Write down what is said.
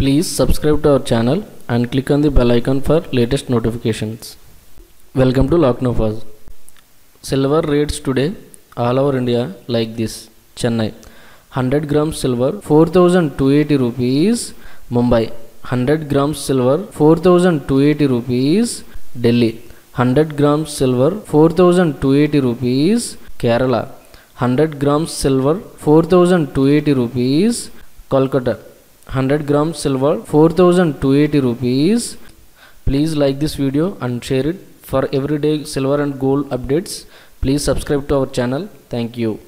Please subscribe to our channel and click on the bell icon for latest notifications. Welcome to Laacnofas Silver rates today all over India like this. Chennai 100 grams silver 4280 rupees. Mumbai 100 grams silver 4280 rupees. Delhi 100 grams silver 4280 rupees. Kerala 100 grams silver 4280 rupees. Kolkata 100 grams silver 4280 rupees. Please like this video and share it for everyday silver and gold updates. Please subscribe to our channel. Thank you.